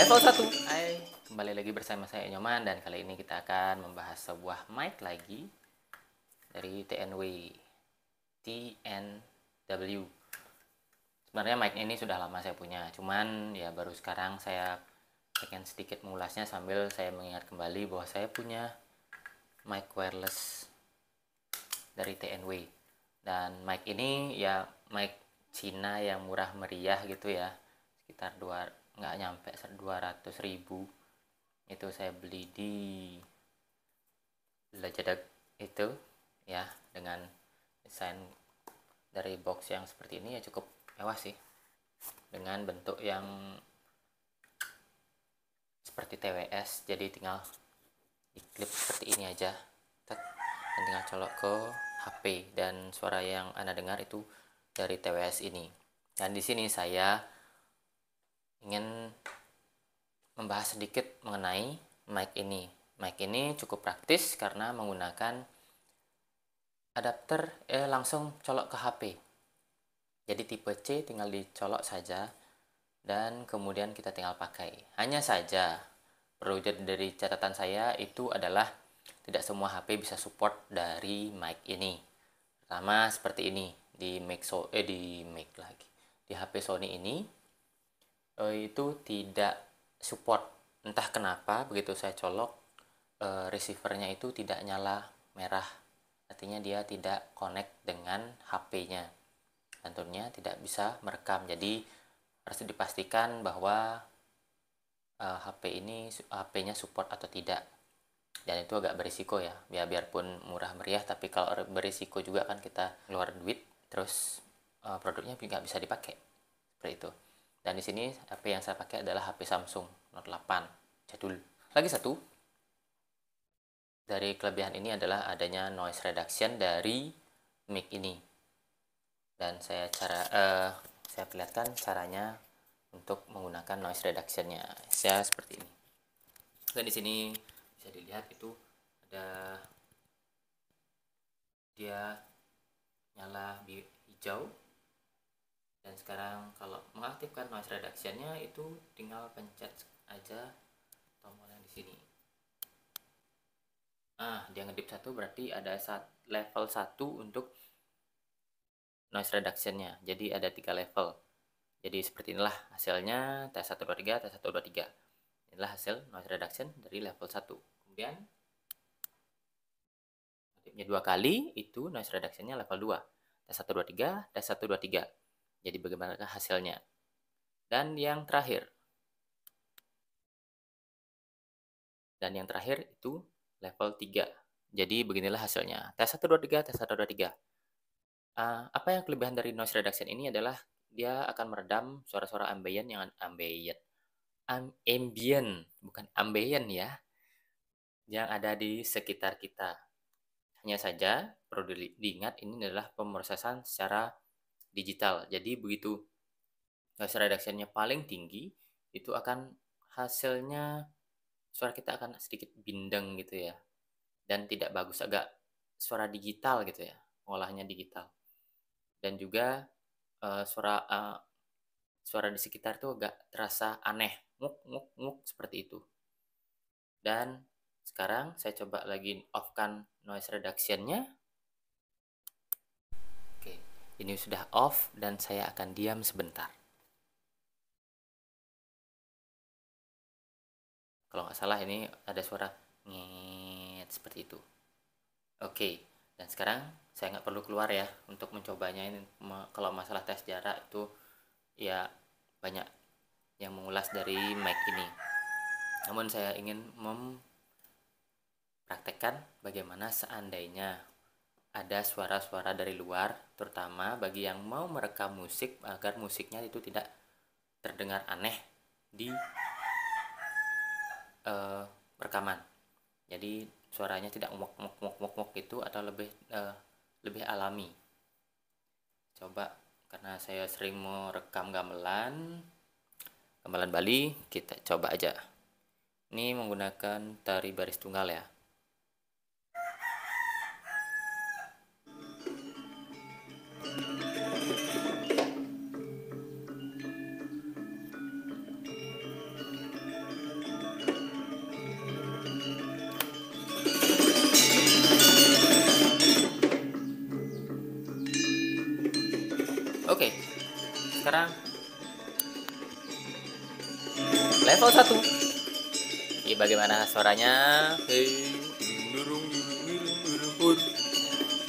level 1 Hai, kembali lagi bersama saya Nyoman dan kali ini kita akan membahas sebuah mic lagi dari TNW TNW sebenarnya mic ini sudah lama saya punya cuman ya baru sekarang saya pengen sedikit mengulasnya sambil saya mengingat kembali bahwa saya punya mic wireless dari TNW dan mic ini ya mic Cina yang murah meriah gitu ya sekitar dua nggak nyampe 200 ribu. Itu saya beli di Lajadak itu ya dengan desain dari box yang seperti ini ya cukup mewah sih. Dengan bentuk yang seperti TWS jadi tinggal diklip seperti ini aja. Dan tinggal colok ke HP dan suara yang anda dengar itu dari TWS ini. Dan di sini saya ingin membahas sedikit mengenai mic ini. Mic ini cukup praktis karena menggunakan adapter eh, langsung colok ke HP. Jadi tipe C tinggal dicolok saja dan kemudian kita tinggal pakai. Hanya saja perlu dari catatan saya itu adalah tidak semua HP bisa support dari mic ini. Pertama seperti ini di Mac so eh di Mac lagi. Di HP Sony ini Eh, itu tidak support. Entah kenapa begitu saya colok uh, receivernya itu tidak nyala merah. Artinya dia tidak connect dengan HP-nya tentunya tidak bisa merekam. Jadi harus dipastikan bahwa uh, eh, HP ini HP-nya support atau tidak. Dan itu agak berisiko ya. Biar biarpun murah meriah tapi kalau berisiko juga kan kita keluar duit terus produknya nggak bisa dipakai. Seperti itu dan di sini HP yang saya pakai adalah HP Samsung Note 8 jadul. Lagi satu, dari kelebihan ini adalah adanya noise reduction dari mic ini. Dan saya cara uh, saya perlihatkan caranya untuk menggunakan noise reductionnya. Saya seperti ini. Dan di sini bisa dilihat itu ada dia nyala hijau sekarang. Kalau mengaktifkan noise reductionnya itu tinggal pencet aja tombol yang di sini. Ah dia ngedip satu berarti ada saat level 1 untuk noise reductionnya. Jadi ada tiga level. Jadi seperti inilah hasilnya tes 123 tes 123 inilah hasil noise reduction dari level 1 kemudian ngedipnya dua kali itu noise reductionnya level 2 tes 123 tes 123 jadi bagaimanakah hasilnya? Dan yang terakhir. Dan yang terakhir itu level 3. Jadi beginilah hasilnya. Tes 1, 2, 3, tes 1, 2, 3. Uh, apa yang kelebihan dari noise reduction ini adalah dia akan meredam suara-suara ambient yang ambient. Am ambient, bukan ambient ya. Yang ada di sekitar kita. Hanya saja perlu diingat ini adalah pemrosesan secara digital. Jadi begitu noise reduction-nya paling tinggi, itu akan hasilnya suara kita akan sedikit bindeng gitu ya. Dan tidak bagus, agak suara digital gitu ya, olahnya digital. Dan juga uh, suara uh, suara di sekitar tuh agak terasa aneh, nguk nguk nguk seperti itu. Dan sekarang saya coba lagi off-kan noise reduction-nya ini sudah off dan saya akan diam sebentar. Kalau nggak salah ini ada suara nget seperti itu. Oke, dan sekarang saya nggak perlu keluar ya untuk mencobanya ini. Kalau masalah tes jarak itu ya banyak yang mengulas dari mic ini. Namun saya ingin mempraktekkan bagaimana seandainya ada suara-suara dari luar, terutama bagi yang mau merekam musik agar musiknya itu tidak terdengar aneh di uh, rekaman. Jadi suaranya tidak mok mok mok mok mok itu atau lebih uh, lebih alami. Coba karena saya sering merekam gamelan gamelan Bali, kita coba aja. Ini menggunakan tari baris tunggal ya. Oke. Okay. Sekarang level satu. Ini bagaimana suaranya?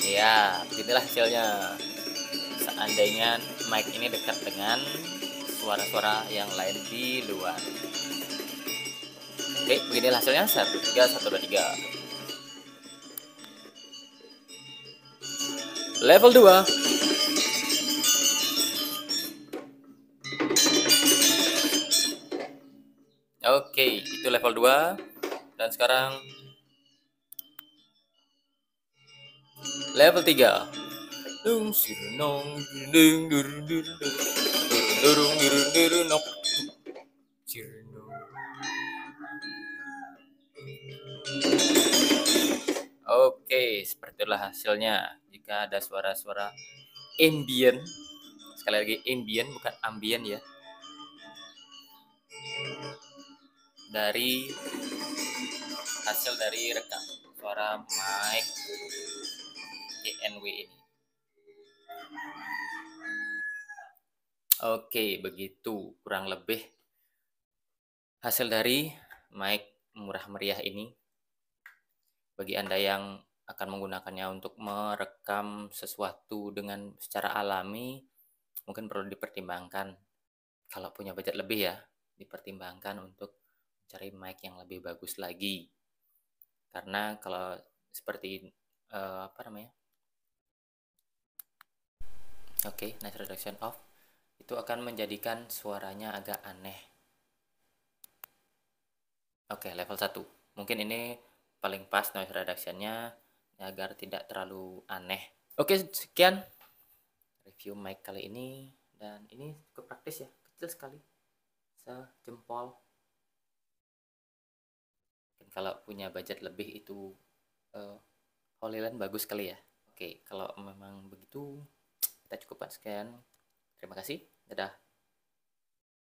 Iya, beginilah hasilnya. Seandainya mic ini dekat dengan suara-suara yang lain di luar. Oke, beginilah hasilnya. 1 3 1 2 3. Level dua. Oke, itu level 2. Dan sekarang level 3. Oke, seperti itulah hasilnya. Jika ada suara-suara ambient, sekali lagi ambient bukan ambient ya. Dari hasil dari rekam suara mic GNW ini. Oke, begitu kurang lebih hasil dari mic murah meriah ini. Bagi Anda yang akan menggunakannya untuk merekam sesuatu dengan secara alami, mungkin perlu dipertimbangkan. Kalau punya budget lebih ya, dipertimbangkan untuk cari mic yang lebih bagus lagi. Karena kalau seperti uh, apa namanya? Oke okay, noise reduction off itu akan menjadikan suaranya agak aneh. Oke okay, level 1 mungkin ini paling pas noise reductionnya agar tidak terlalu aneh. Oke okay, sekian review mic kali ini. Dan ini cukup praktis ya kecil sekali. Sejempol kalau punya budget lebih itu uh, Holy Land bagus sekali ya. Oke kalau memang begitu kita cukupkan sekian. Terima kasih. Dadah